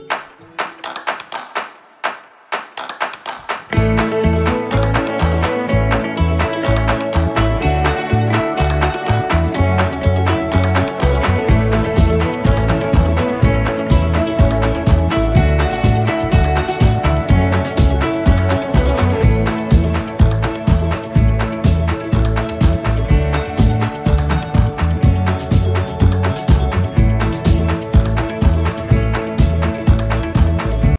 you